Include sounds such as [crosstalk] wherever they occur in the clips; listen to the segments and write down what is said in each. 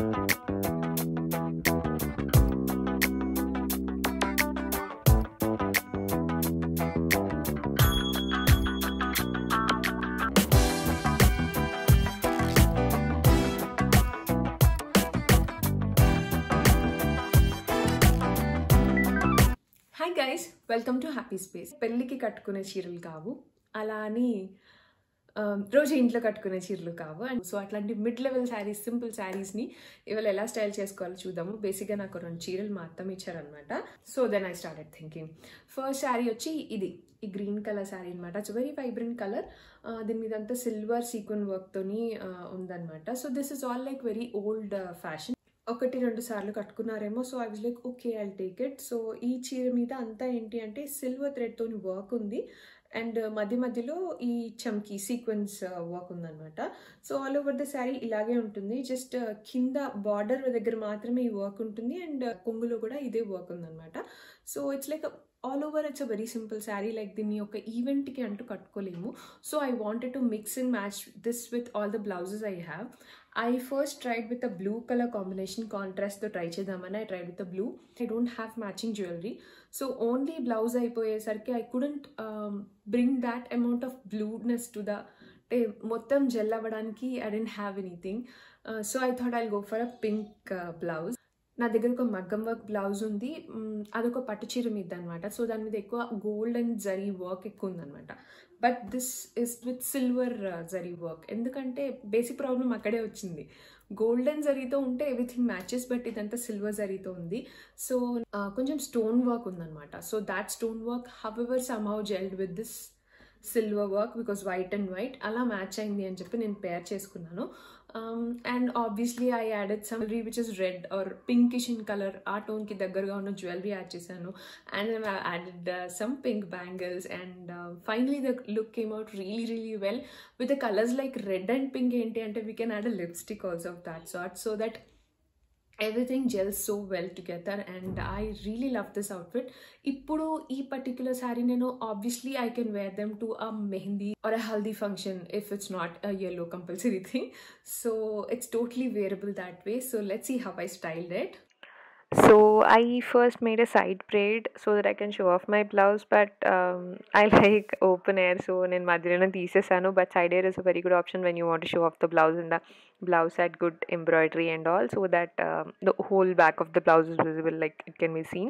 Hi guys welcome to happy space పెళ్ళికి కట్టుకునే చీరలు కావు. అలా అని రోజు ఇంట్లో కట్టుకునే చీరలు కావు. అండ్ సో అట్లాంటి మిడ్ లెవెల్ శారీస్ సింపుల్ శారీస్ని ఇవాళ ఎలా స్టైల్ చేసుకోవాలో చూద్దాము. బేసిక్గా నాకు రెండు చీరలు మా అత్తమ్మ ఇచ్చారనమాట so then I started thinking first saree వచ్చి ఇది. ఈ గ్రీన్ కలర్ శారీ అనమాట ఇట్స్ వెరీ వైబ్రెంట్ కలర్ దీని మీద అంతా సిల్వర్ సీక్వెన్ వర్క్తోని ఉందన్నమాట. So this is all like very old fashion ఒకటి రెండు సార్లు కట్టుకున్నారేమో. So I was like okay I take it so ఈ చీర మీద అంతా ఏంటి అంటే సిల్వర్ థ్రెడ్తో వర్క్ ఉంది. అండ్ మధ్య మధ్యలో ఈ చమ్కీ సీక్వెన్స్ వర్క్ uh, ఉందన్నమాట. So all over the saree ఇలాగే ఉంటుంది. జస్ట్ uh, కింద బార్డర్ దగ్గర మాత్రమే ఈ వర్క్ ఉంటుంది. అండ్ uh, కొంగులో కూడా ఇదే వర్క్ ఉందన్నమాట. So it's like all over it's a very simple saree like దీన్ని ఒక ఈవెంట్కి అంటూ కట్టుకోలేము so I wanted to mix and match this with all the blouses I have I first tried with a blue colour combination కాంట్రాస్ట్తో try చేద్దామని I tried with a blue I don't have matching jewellery so only blouse అయిపోయేసరికి I couldn't bring that amount of blueness to the అంటే మొత్తం gel అవ్వడానికి I didn't have anything so I thought I go for a pink blouse నా దగ్గర ఒక మగ్గం work blouse ఉంది. అదొక పట్టు చీర మీద అనమాట సో దాని మీద ఎక్కువ గోల్డ్ అండ్ జరీ వర్క్ ఎక్కువ ఉందనమాట but this is with silver zari work ఎందుకంటే బేసిక్ ప్రాబ్లం అక్కడే వచ్చింది. గోల్డెన్ జరీతో ఉంటే ఎవ్రీథింగ్ మ్యాచెస్ బట్ ఇదంతా సిల్వర్ జరీతో ఉంది. సో కొంచెం స్టోన్ వర్క్ ఉందనమాట. So that stone work however somehow gelled with this silver work because white and white అలా మ్యాచ్ అయింది అని చెప్పి నేను పేర్ చేసుకున్నాను. And obviously I added some jewellery which is red or pinkish in colour ఆ టోన్కి దగ్గరగా ఉన్న జ్యువెలరీ యాడ్ చేశాను. And added some pink bangles and finally the look came out really really well with the colours like red and pink ఏంటి అంటే we can add a lipstick also of that sort so that everything gels so well together and I really love this outfit ఇప్పుడు ఈ particular sari నేను obviously I can wear them to a mehndi or a haldi function if it's not a yellow compulsory [laughs] thing so it's totally wearable that way so let's see how I style it So I first made a side braid so that I can show off my blouse, but um, [laughs] I like open air, so నేను మధ్యలోనే తీసేసాను but side air is a very good option when you want to show off the blouse and the blouse had good embroidery and all so that uh, the whole back of the blouse is visible like it can be seen.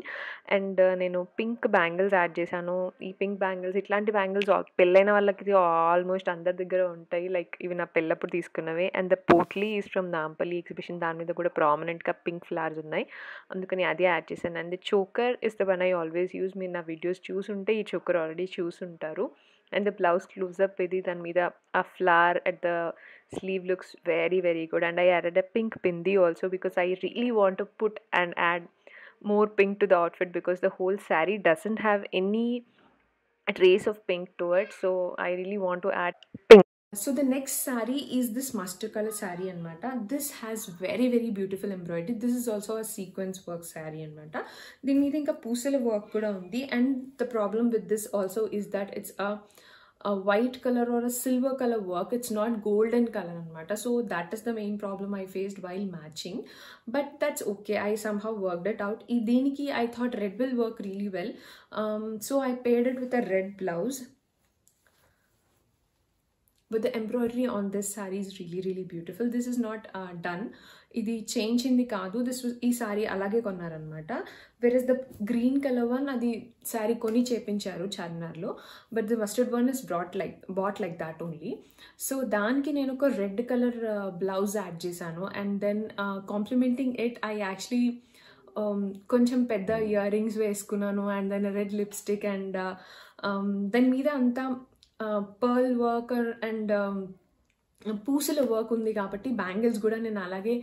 And uh, నేను pink bangles add చేశాను. ఈ pink bangles ఇట్లాంటి bangles పెళ్ళైన వాళ్ళకి almost అందరి దగ్గర ఉంటాయి. Like ఇవి నా పెళ్ళప్పుడు తీసుకున్నవే. And the potli is from Nampally exhibition దాని మీద కూడా ప్రామినెంట్గా పింక్ ఫ్లవర్స్ ఉన్నాయి. అందుకని అదే యాడ్ చేశాను. And choker is the one I always use మీరు నా వీడియోస్ చూసుంటే ఈ చోకర్ ఆల్రెడీ చూసుంటారు. and the blouse close up with it and with a, a flower at the sleeve looks very very good. And i added a pink bindi also because i really want to put and add more pink to the outfit because the whole sari doesn't have any trace of pink to it. So i really want to add pink. so the next sari is this mustard colour sari అనమాట this has very very beautiful embroidery this is also a sequence work sari అనమాట దీని మీద ఇంకా పూసల work కూడా ఉంది and the problem with this also is that it's a a white color or a silver color work it's not golden color anamata so that is the main problem i faced while matching but that's okay i somehow worked it out ఈ దీనికి i thought red will work really well um, so i paired it with a red blouse But the embroidery on this saree is really really beautiful. This is not uh, done. ఇది చేయించింది కాదు. This ఈ శారీ అలాగే కొన్నారనమాట versus the green colour one అది శారీ కొని చేపించారు చార్మినార్లో. But the mustard one is brought like bought like that only so దానికి నేను ఒక రెడ్ కలర్ బ్లౌజ్ యాడ్ చేశాను. And then complementing it I actually కొంచెం పెద్ద ఇయర్ రింగ్స్ వేసుకున్నాను and then red lipstick and దాని మీద అంతా పర్ల్ వర్క్ అండ్ పూసల వర్క్ ఉంది కాబట్టి బ్యాంగిల్స్ కూడా నేను అలాగే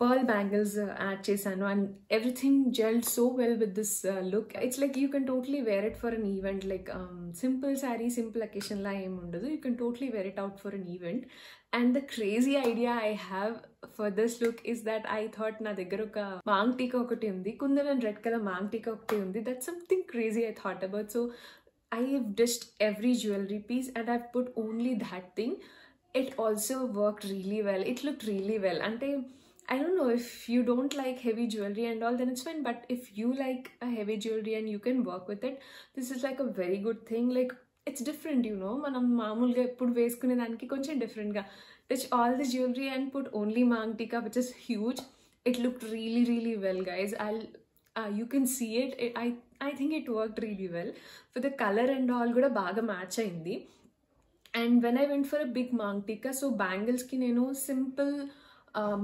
పర్ల్ బ్యాంగిల్స్ యాడ్ చేశాను. And everything gelled so well with this look it's like you can totally wear it for an event like simple sari simple అకేషన్లా ఏమి ఉండదు. You can totally wear it out for an event and the crazy idea I have for this look is that I thought నా దగ్గర ఒక మాంగ్ టీకా ఒకటి ఉంది. Kundan red colour maang tikka ఒకటి ఉంది. That something crazy I thought about so I have ditched every jewellery piece and I put only that thing it also work really well it look really well అంటే I don't know if you don't like heavy jewelry and all, then it's fine. But if you like a heavy jewelry and you can work with it, this is like a very good thing. Like it's different, you know. మనం మామూలుగా ఎప్పుడు వేసుకునే దానికి కొంచెం డిఫరెంట్గా touch all the jewellery and put only maang tikka which is huge it look really really well guys I You can see it I I think it work really well for the colour and all కూడా బాగా match అయింది. And when I went for a big maang tikka so బ్యాంగిల్స్కి నేను simple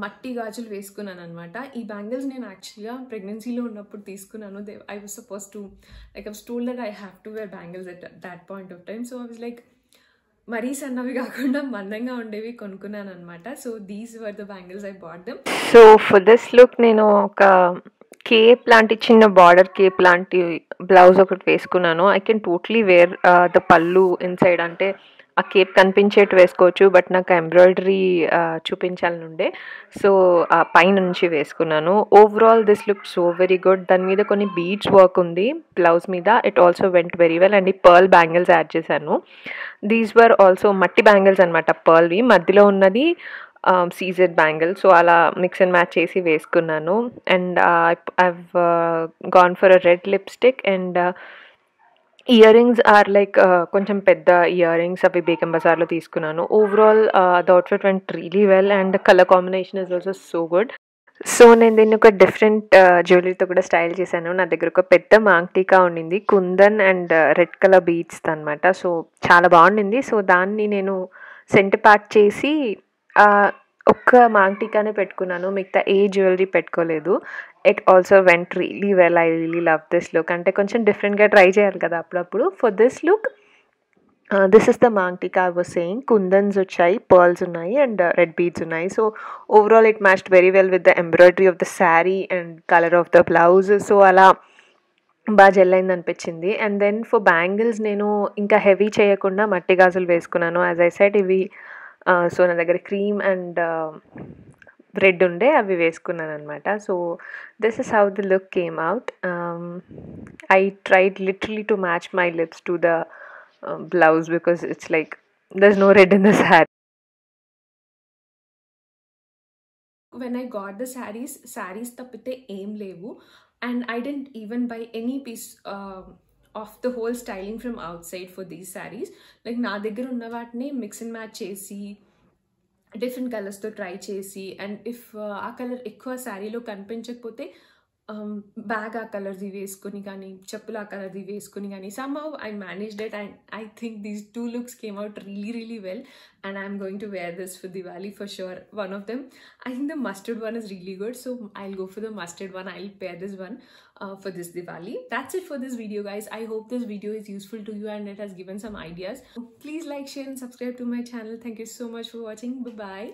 మట్టి గాజులు వేసుకున్నాను అనమాట ఈ bangles నేను యాక్చువల్గా ప్రెగ్నెన్సీలో ఉన్నప్పుడు తీసుకున్నాను. They I was supposed to like I stole that I have to wear bangles at that point of time so I was like మరీ సన్నవి కాకుండా మందంగా ఉండేవి కొనుక్కున్నాను అనమాట so these were the bangles I bought them so for this look నేను ఒక cape లాంటి చిన్న బార్డర్ కేప్ లాంటి బ్లౌజ్ ఒకటి వేసుకున్నాను. I can totally wear the pallu inside అంటే ఆ కేప్ కనిపించేట్టు వేసుకోవచ్చు బట్ నాకు ఎంబ్రాయిడరీ uh, చూపించాలని ఉండే సో ఆ పైన నుంచి వేసుకున్నాను. Overall this look so very good దాని మీద కొన్ని బీడ్స్ వర్క్ ఉంది బ్లౌజ్ మీద. It also went very well and ఈ పర్ల్ బ్యాంగిల్స్ యాడ్ చేశాను. దీస్ వర్ ఆల్సో మట్టి బ్యాంగిల్స్ అనమాట పర్ల్వి మధ్యలో ఉన్నది సీజెడ్ బ్యాంగిల్ సో అలా మిక్స్ అండ్ మ్యాచ్ చేసి వేసుకున్నాను. And I've gone for a red lipstick and earrings are like కొంచెం పెద్ద ఇయర్ రింగ్స్ అవి బేగం బజార్లో తీసుకున్నాను. Overall the outfit went really well and colour combination is also so good so నేను దీన్ని ఒక డిఫరెంట్ జ్యువెలరీతో uh, కూడా స్టైల్ చేశాను. నా దగ్గర ఒక పెద్ద మాంగ్టీకా ఉండింది. Kundan and uh, red colour beads అనమాట సో చాలా బాగుండింది. సో దాన్ని నేను సెంట్ ప్యాక్ చేసి ఒక్క మాంగ్టీకానే పెట్టుకున్నాను. మిగతా ఏ జ్యువెలరీ పెట్టుకోలేదు. It also went really well I really love this look అంటే కొంచెం డిఫరెంట్గా ట్రై చేయాలి కదా అప్పుడప్పుడు. For this look this is the maang tikka I was saying kundans వచ్చాయి పర్ల్స్ ఉన్నాయి అండ్ రెడ్ బీడ్స్ ఉన్నాయి. So overall it matched very well with the embroidery of the sari and colour of the blouse so అలా బాగా జెల్లైంది అనిపించింది. And then for bangles నేను ఇంకా heavy చేయకుండా మట్టి గాజులు వేసుకున్నాను. యాజ్ ఐ సెట్ ఇవి సో నా దగ్గర క్రీమ్ అండ్ రెడ్ ఉండే అవి వేసుకున్నాను అనమాట so this is how the look came out I tried literally to match my lips to the blouse because it's like there's no red in the saree. when I got the sarees, sarees తప్పితే ఏం లేవు and I didn't even buy any piece of the whole styling from outside for these saris like నా దగ్గర ఉన్న వాటిని mix and match చేసి different కలర్స్తో try చేసి అండ్ ఇఫ్ ఆ కలర్ ఎక్కువ శారీలో కనిపించకపోతే బ్యాగ్ ఆ కలర్ది వేసుకొని కానీ చెప్పులు ఆ కలర్ది వేసుకొని కానీ somehow I managed and I think these two looks came out really really well and I'm going to wear this for Diwali for sure one of them I think the mustard one is really good so I'll go for the mustard one i'll pair this one uh, for this diwali that's it for this video guys i hope this video is useful to you and it has given some ideas please like share and subscribe to my channel thank you so much for watching bye bye